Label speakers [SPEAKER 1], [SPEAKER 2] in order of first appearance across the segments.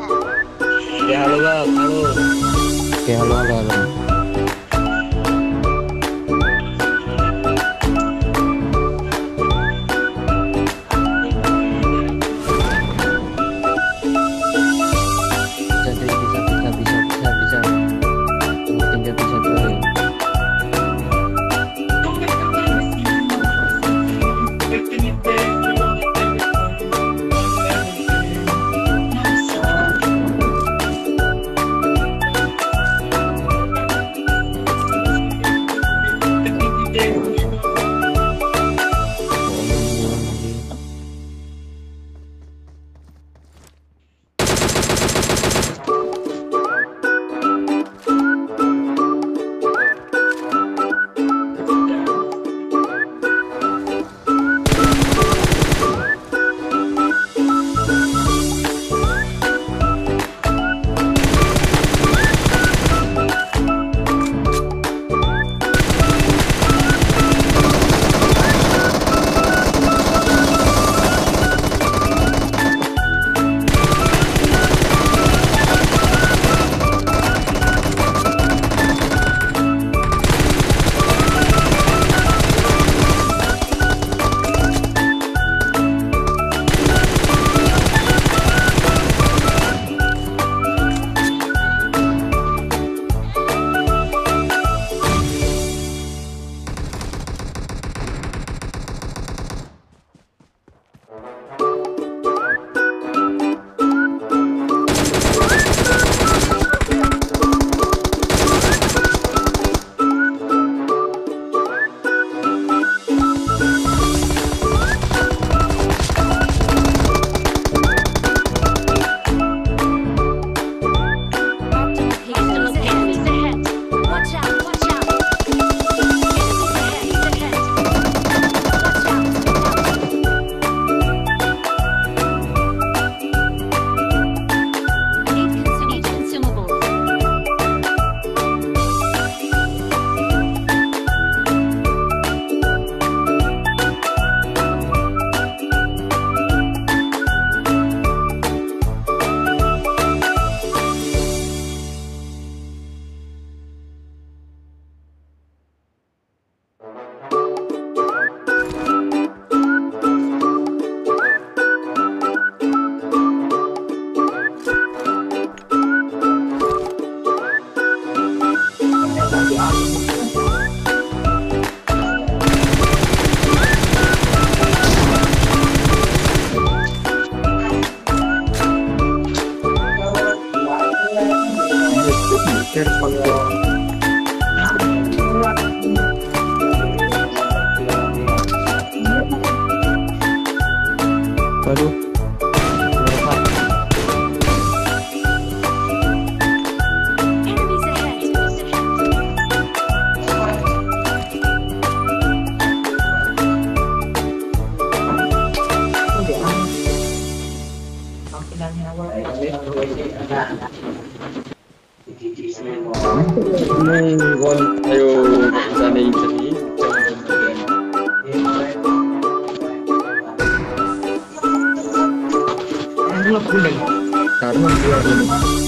[SPEAKER 1] क्या हलवा खाओ क्या हलवा खा
[SPEAKER 2] रहा 过。
[SPEAKER 1] 关注。Thank you. Ahead. Ayo, sana sini. Karena
[SPEAKER 2] dia ini.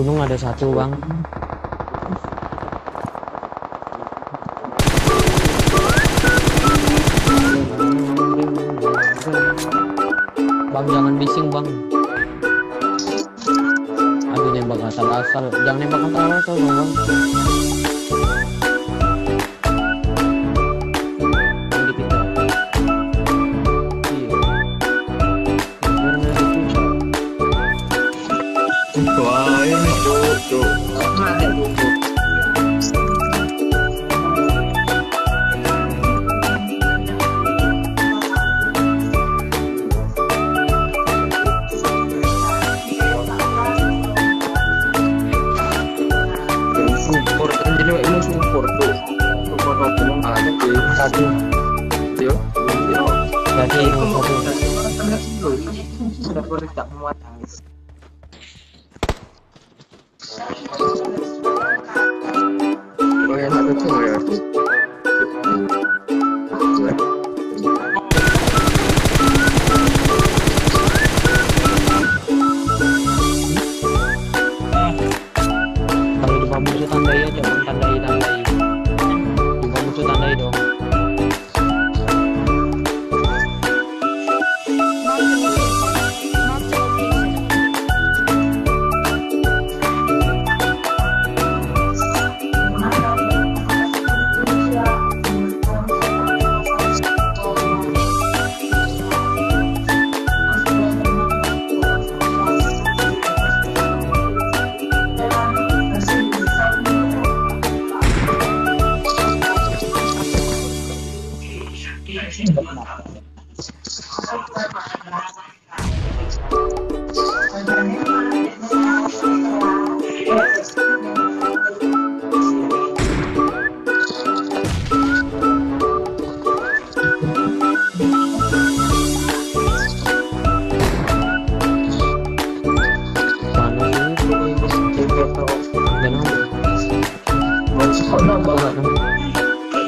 [SPEAKER 2] gunung ada satu bang. Bang jangan bising bang. Aduh nembak asal-asal. Jangan nembak asal-asal dong bang.
[SPEAKER 1] Support kan jadi ini tuh. Support apa belum ada di
[SPEAKER 2] Satu.
[SPEAKER 1] Yo.
[SPEAKER 2] Jadi satu.
[SPEAKER 1] Oh, yang satu tuh ya.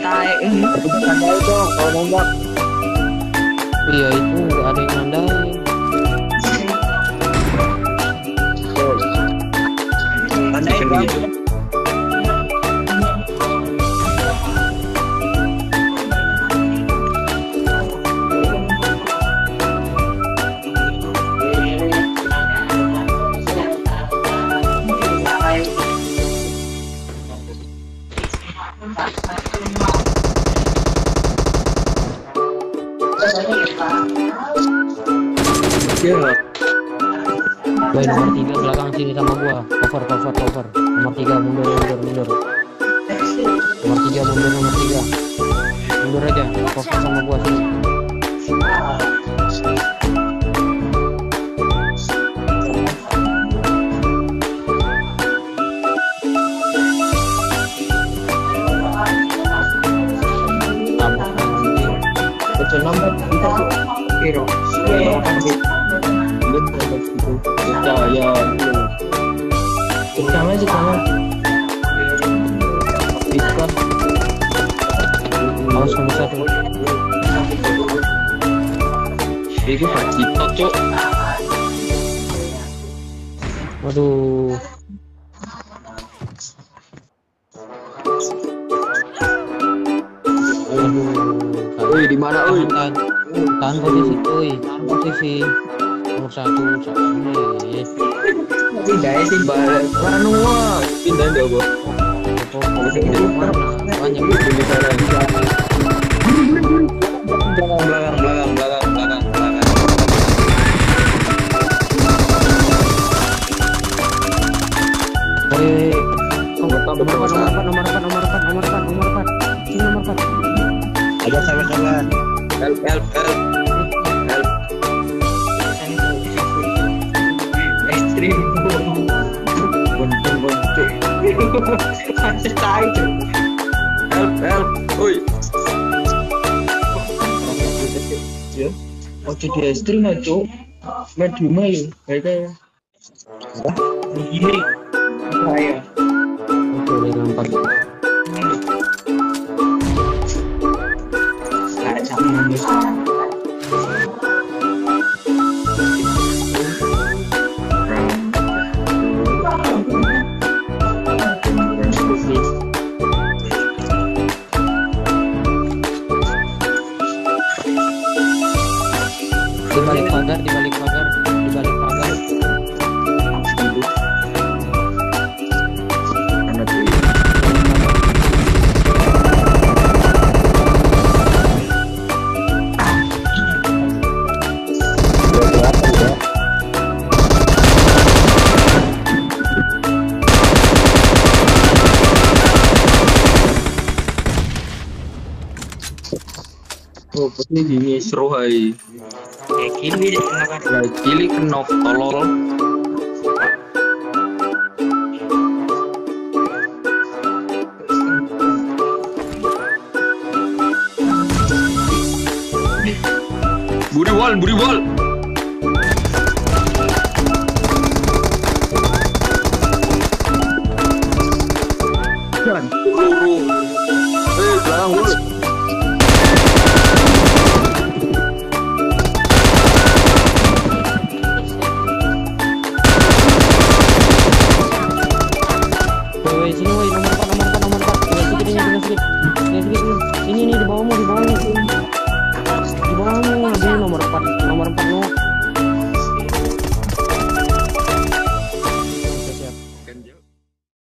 [SPEAKER 2] naik itu bukan naik dong kalau nembak iya itu nggak ada yang nandain.
[SPEAKER 3] Sini sama gua. Cover cover cover. Nomor tiga mundur mundur mundur. Nomor tiga mundur nomor tiga. Mundur aja. Cover sama gua sini. Anjing.
[SPEAKER 1] Kecil nambah kita tuh. Kiro. Betul betul. Percaya. Pertama sih kamu. Bisa.
[SPEAKER 3] Awas kamu satu.
[SPEAKER 1] Itu Pak Cito, Cuk.
[SPEAKER 3] Waduh.
[SPEAKER 1] Woi, di mana, woi?
[SPEAKER 3] Tahan, posisi, woi. Tahan posisi. Nomor satu.
[SPEAKER 1] Pindah sih balik. Anu wah, pindah dia gua.
[SPEAKER 3] Banyak.
[SPEAKER 1] Belakang, belakang, belakang, belakang, belakang, Nomor
[SPEAKER 3] empat, nomor empat, nomor empat, nomor empat, nomor empat, nomor empat. Nomor empat.
[SPEAKER 2] Ada
[SPEAKER 1] help, help, help, help. Buntung. Masih tahu, Cuk. Help, help. Woi. Ya. Oh, jadi ekstrim aja. Medium aja. Kayaknya. Begini. Saya.
[SPEAKER 3] Oke, dengan empat.
[SPEAKER 1] Kayak sama
[SPEAKER 3] Di
[SPEAKER 1] Pasti gini seru hai.
[SPEAKER 2] Kayak gini?
[SPEAKER 1] Ya, kili kenok tolol. Buri wall, buri wall.